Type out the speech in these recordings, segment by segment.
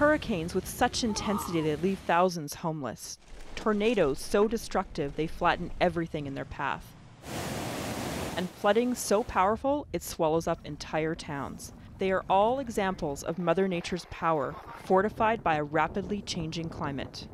hurricanes with such intensity they leave thousands homeless. Tornadoes so destructive they flatten everything in their path. And flooding so powerful it swallows up entire towns. They are all examples of Mother Nature's power, fortified by a rapidly changing climate.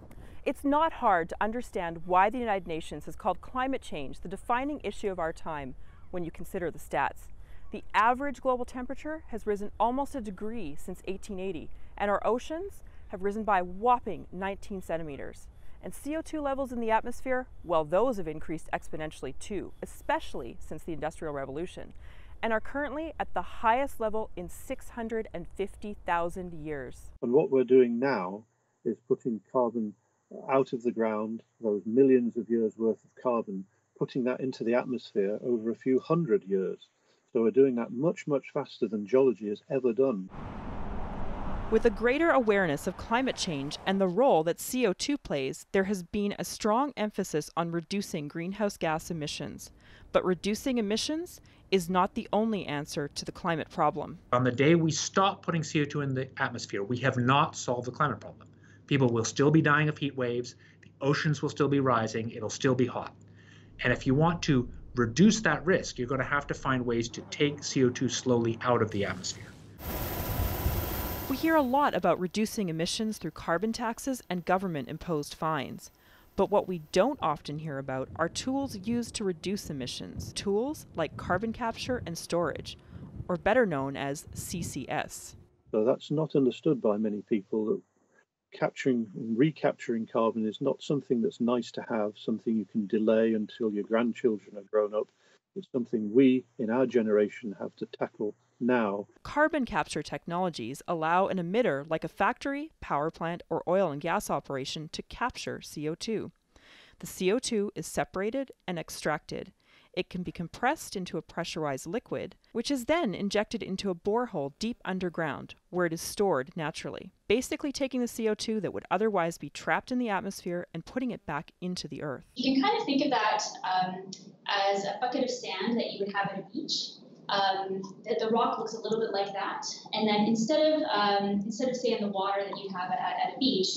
It's not hard to understand why the United Nations has called climate change the defining issue of our time when you consider the stats. The average global temperature has risen almost a degree since 1880, and our oceans have risen by whopping 19 centimeters. And CO2 levels in the atmosphere, well, those have increased exponentially too, especially since the Industrial Revolution and are currently at the highest level in 650,000 years. And what we're doing now is putting carbon uh, out of the ground, those millions of years worth of carbon, putting that into the atmosphere over a few hundred years. So we're doing that much, much faster than geology has ever done. With a greater awareness of climate change and the role that CO2 plays, there has been a strong emphasis on reducing greenhouse gas emissions. But reducing emissions is not the only answer to the climate problem. On the day we stop putting CO2 in the atmosphere, we have not solved the climate problem. People will still be dying of heat waves, the oceans will still be rising, it'll still be hot. And if you want to reduce that risk, you're going to have to find ways to take CO2 slowly out of the atmosphere. We hear a lot about reducing emissions through carbon taxes and government imposed fines. But what we don't often hear about are tools used to reduce emissions, tools like carbon capture and storage, or better known as CCS. So that's not understood by many people that capturing and recapturing carbon is not something that's nice to have, something you can delay until your grandchildren are grown up. It's something we in our generation have to tackle now. Carbon capture technologies allow an emitter like a factory, power plant, or oil and gas operation to capture CO2. The CO2 is separated and extracted. It can be compressed into a pressurized liquid, which is then injected into a borehole deep underground, where it is stored naturally, basically taking the CO2 that would otherwise be trapped in the atmosphere and putting it back into the earth. You can kind of think of that um, as a bucket of sand that you would have at a beach um, the, the, rock looks a little bit like that. And then instead of um, instead of say in the water that you have at, at a beach,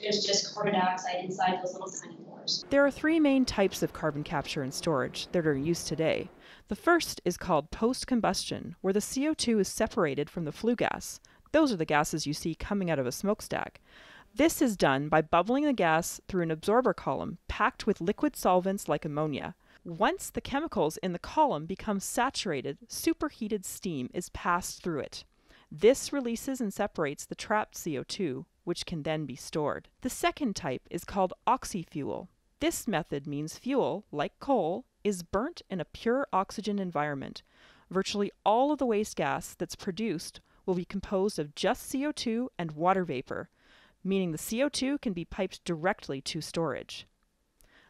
there's just carbon dioxide inside those little tiny pores. There are three main types of carbon capture and storage that are used today. The first is called post combustion, where the CO2 is separated from the flue gas. Those are the gases you see coming out of a smokestack. This is done by bubbling the gas through an absorber column packed with liquid solvents like ammonia. Once the chemicals in the column become saturated, superheated steam is passed through it. This releases and separates the trapped CO2, which can then be stored. The second type is called oxy-fuel. This method means fuel, like coal, is burnt in a pure oxygen environment. Virtually all of the waste gas that's produced will be composed of just CO2 and water vapor, meaning the CO2 can be piped directly to storage.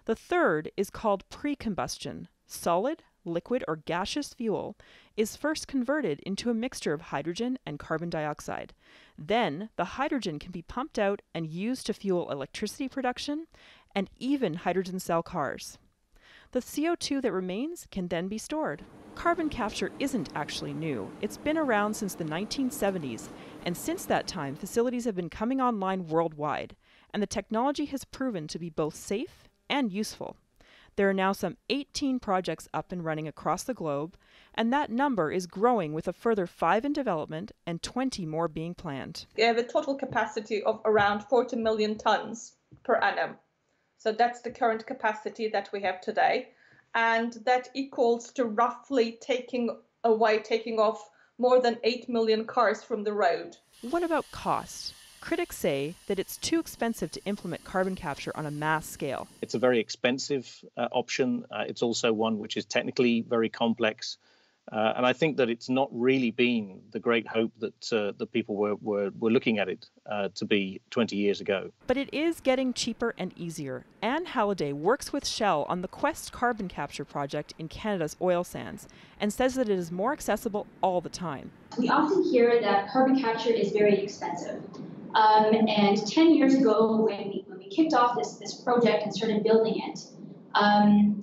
The third is called pre-combustion. Solid, liquid, or gaseous fuel is first converted into a mixture of hydrogen and carbon dioxide. Then the hydrogen can be pumped out and used to fuel electricity production and even hydrogen cell cars. The CO2 that remains can then be stored. Carbon capture isn't actually new. It's been around since the 1970s, and since that time, facilities have been coming online worldwide, and the technology has proven to be both safe and useful. There are now some 18 projects up and running across the globe, and that number is growing with a further five in development and 20 more being planned. We have a total capacity of around 40 million tons per annum. So that's the current capacity that we have today. And that equals to roughly taking away, taking off more than 8 million cars from the road. What about cost? Critics say that it's too expensive to implement carbon capture on a mass scale. It's a very expensive uh, option. Uh, it's also one which is technically very complex. Uh, and I think that it's not really been the great hope that uh, the people were, were, were looking at it uh, to be 20 years ago. But it is getting cheaper and easier. Anne Halliday works with Shell on the Quest carbon capture project in Canada's oil sands and says that it is more accessible all the time. We often hear that carbon capture is very expensive. Um, and 10 years ago, when we, when we kicked off this, this project and started building it, um,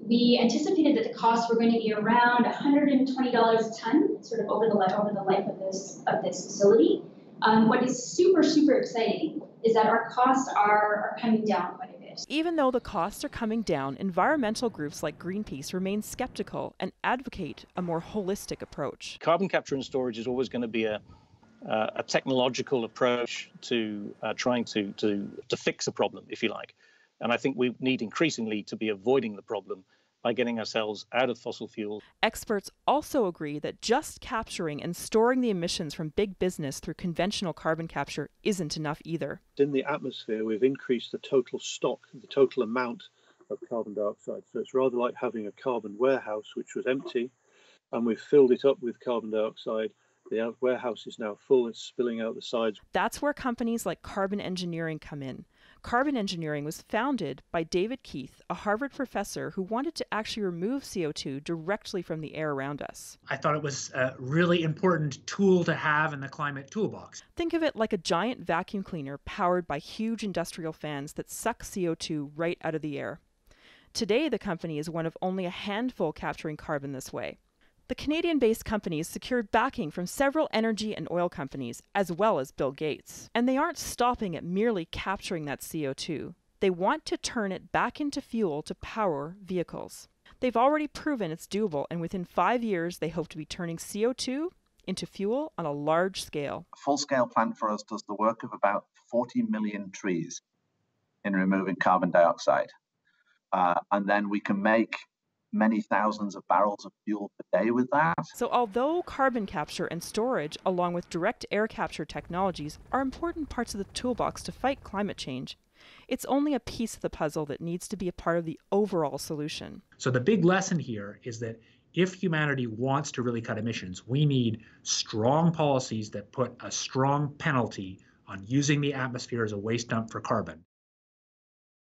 we anticipated that the costs were going to be around $120 a ton, sort of over the over the life of this of this facility. Um, what is super, super exciting is that our costs are, are coming down quite a bit. Even though the costs are coming down, environmental groups like Greenpeace remain skeptical and advocate a more holistic approach. Carbon capture and storage is always going to be a, uh, a technological approach to uh, trying to, to, to fix a problem, if you like. And I think we need increasingly to be avoiding the problem by getting ourselves out of fossil fuels. Experts also agree that just capturing and storing the emissions from big business through conventional carbon capture isn't enough either. In the atmosphere, we've increased the total stock, the total amount of carbon dioxide. So it's rather like having a carbon warehouse which was empty, and we've filled it up with carbon dioxide. The warehouse is now full, it's spilling out the sides. That's where companies like Carbon Engineering come in. Carbon engineering was founded by David Keith, a Harvard professor who wanted to actually remove CO2 directly from the air around us. I thought it was a really important tool to have in the climate toolbox. Think of it like a giant vacuum cleaner powered by huge industrial fans that suck CO2 right out of the air. Today, the company is one of only a handful capturing carbon this way. The Canadian based companies secured backing from several energy and oil companies, as well as Bill Gates. And they aren't stopping at merely capturing that CO2. They want to turn it back into fuel to power vehicles. They've already proven it's doable, and within five years, they hope to be turning CO2 into fuel on a large scale. A full scale plant for us does the work of about 40 million trees in removing carbon dioxide. Uh, and then we can make many thousands of barrels of fuel per day with that. So, although carbon capture and storage, along with direct air capture technologies, are important parts of the toolbox to fight climate change, it's only a piece of the puzzle that needs to be a part of the overall solution. So, the big lesson here is that if humanity wants to really cut emissions, we need strong policies that put a strong penalty on using the atmosphere as a waste dump for carbon.